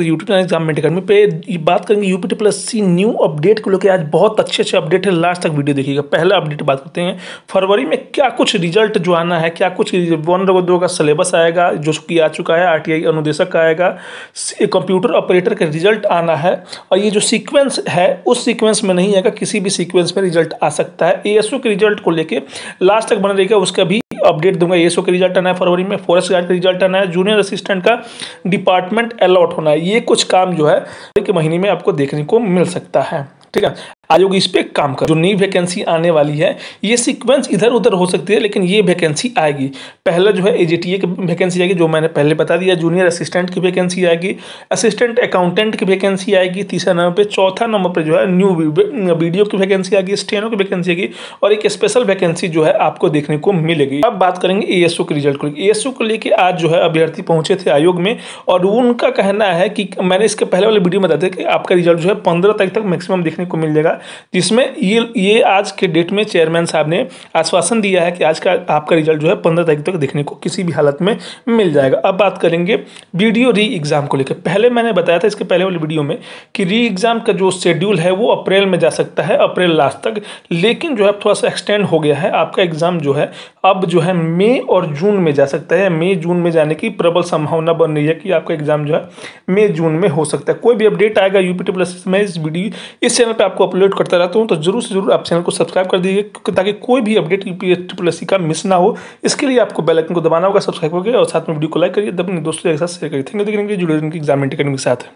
तो YouTube exam में academy पे ये बात करेंगे UP plus C new update को लेकर आज बहुत अच्छे अच्छे अपडेट है। लास्ट तक वीडियो देखिएगा। पहला अपडेट बात करते हैं। फरवरी में क्या कुछ रिज़ल्ट जो आना है, क्या कुछ वन दो का सिलेबस आएगा, जो कि आ चुका है आर अनुदेशक का आएगा कंप्यूटर ऑपरेटर का रिज़ल्ट आना है। और ये जो सीक्वेंस है, उस सीक्वेंस में नहीं आएगा, किसी भी सीक्वेंस में रिज़ल्ट आ सकता है। ए के रिज़ल्ट को लेकर लास्ट तक बना रहेगा उसका भी अपडेट दूँगा। एसओ का रिज़ल्ट आना है फरवरी में फॉरेस्ट गार्ड का रिज़ल्ट आना है जूनियर असिस्टेंट का डिपार्टमेंट अलॉट होना है। ये कुछ काम जो है महीने में आपको देखने को मिल सकता है। ठीक है? आयोग इस पर काम कर, जो नई वैकेंसी आने वाली है, ये सीक्वेंस इधर उधर हो सकती है, लेकिन ये वैकेंसी आएगी। पहला जो है एजीटीए की वैकेंसी आएगी, जो मैंने पहले बता दिया जूनियर असिस्टेंट की वैकेंसी आएगी असिस्टेंट अकाउंटेंट की वैकेंसी आएगी, तीसरा नंबर पर चौथा नंबर पर जो है न्यू वीडियो की वैकेंसी आएगी स्टेनो की वैकेंसी आएगी, और एक स्पेशल वैकेंसी जो है आपको देखने को मिलेगी। अब बात करेंगे ए के रिज़ल्ट को ए को लेकर आज जो है अभ्यर्थी पहुँचे थे आयोग में, और उनका कहना है कि, मैंने इसके पहले वाले वीडियो में बताया कि आपका रिज़ल्ट जो है पंद्रह तारीख तक मैक्सिमम देखने को मिल जाएगा। जिसमें ये ये आज के डेट में चेयरमैन साहब ने आश्वासन दिया है कि आज का आपका रिज़ल्ट जो है पंद्रह तारीख तक देखने को किसी भी हालत में मिल जाएगा। अब बात करेंगे वीडियो री एग्ज़ाम को लेकर। पहले मैंने बताया था इसके पहले वाले वीडियो में कि री एग्ज़ाम का जो शेड्यूल है वो अप्रैल में जा सकता है, अप्रैल लास्ट तक। लेकिन जो है थोड़ा सा एक्सटेंड हो गया है। आपका एग्ज़ाम जो है अब जो है मई और जून में जा सकता है। मई, जून में जाने की प्रबल संभावना बन रही है कि आपका एग्ज़ाम जो है मई, जून में हो सकता है। कोई भी अपडेट आएगा यूपी प्लस में इस वीडियो इस चैनल पर आपको अपलोड करता रहता हूँ तो ज़रूर से ज़रूर आप चैनल को सब्सक्राइब कर दीजिए ताकि कोई भी अपडेट यूपी ट्रिपल एस का मिस ना हो, इसके लिए आपको बेल आइकन को दबाना होगा, सब्सक्राइब करके, और साथ में वीडियो को लाइक करिए अपने दोस्तों के साथ शेयर करिए। थैंक यू देखने के लिए जुड़े एग्ज़ाम के साथ।